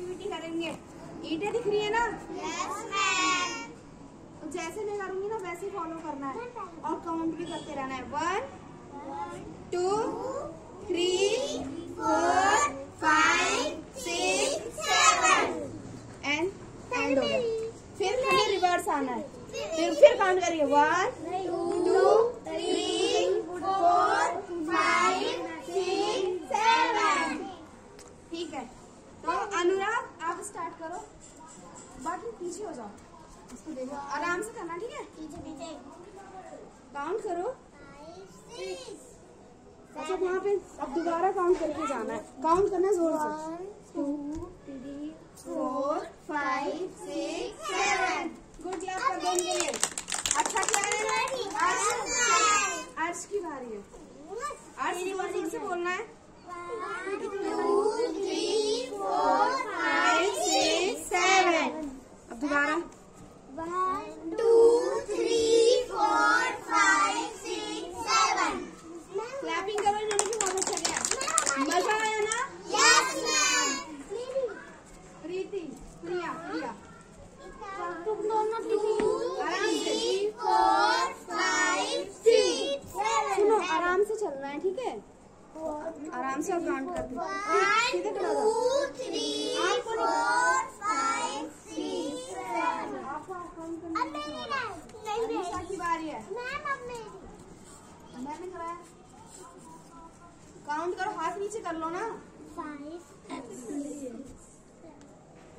Activity करेंगे। ईटे दिख रही है ना? मैम तो जैसे मैं करूँगी ना वैसे फॉलो करना है। और काउंट भी करते रहना है। One two three four five six seven and and फिर फिर रिवर्स आना है। फिर फिर काउंट करिए। One two three four five six seven ठीक है तो अनुराग आप स्टार्ट करो। बाकी पीछे हो जाओ। इसको देखो। आराम से करना ठीक है? पीछे पीछे। काउंट करो। अच्छा वहाँ पे अब दोबारा काउंट करके जाना है। काउंट करना ज़ोर से। Two three four five six seven good class कर दो उनके लिए अच्छा क्या है। अर्श की बारी है। अर्श से बोलना है two three four five six seven अब दोबारा one two three four five six seven clapping करो इन्होंने भी बहुत अच्छा किया मज़ा आया ना यस मैम प्रीति प्रिया प्रिया तुम दोनों टू आराम से। Three four five six seven सुनो आराम से चलना है ठीक है आराम से काउंट करते वन सीधे खड़ा हो two three four five six seven अब मेरी नहीं नहीं अनिशा की बारी है मैम अब मेरी मैंने कराया काउंट करो हाथ नीचे कर लो ना।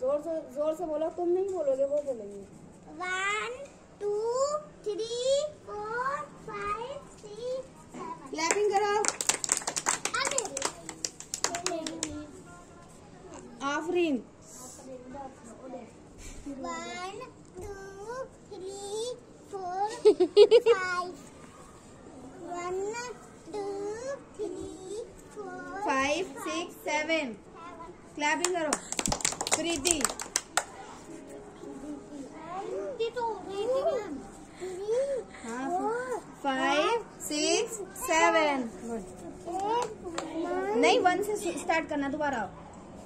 ज़ोर से ज़ोर से बोलो तुम नहीं बोलोगे वो बोलेंगे। One two three four five six clapping करो Afreen one two three four five one two three four five six seven clapping करो. प्रीति फाइव सिक्स सेवन नहीं वन से स्टार्ट करना दोबारा।